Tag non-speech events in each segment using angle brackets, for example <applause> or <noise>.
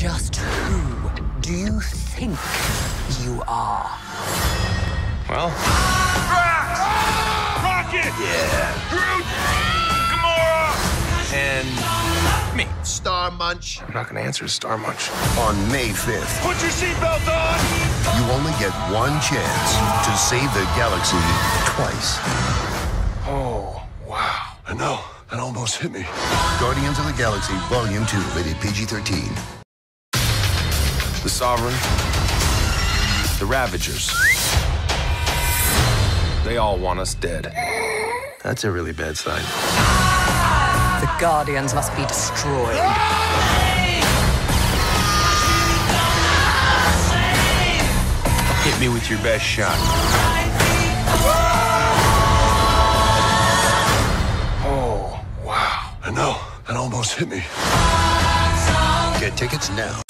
Just who do you think you are? Well, Rocket! yeah. Groot! Gamora! And me. Star Munch. I'm not going to answer to Star Munch. On May 5th, Put your seatbelt on! you only get one chance to save the galaxy twice. Oh, wow. I know. That almost hit me. Guardians of the Galaxy Volume 2, rated PG 13. The Sovereign, the Ravagers. They all want us dead. That's a really bad sign. The Guardians must be destroyed. Hit me with your best shot. Oh, wow. I know. That almost hit me. Get tickets now.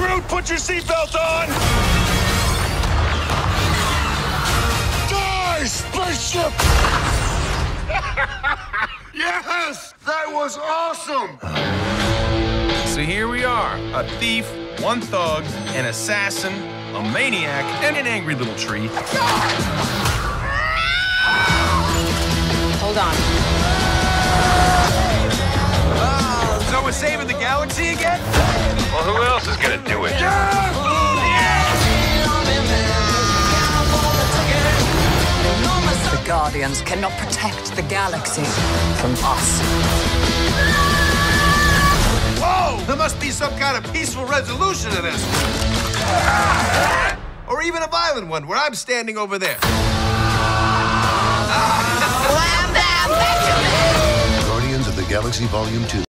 Groot, put your seatbelt on! Die, spaceship! <laughs> yes! That was awesome! So here we are a thief, one thug, an assassin, a maniac, and an angry little tree. Hold on. Oh, so we're saving the galaxy again? Well, who else is gonna Guardians cannot protect the galaxy from us. Whoa! There must be some kind of peaceful resolution to this. Or even a violent one where I'm standing over there. Guardians of the Galaxy Volume 2.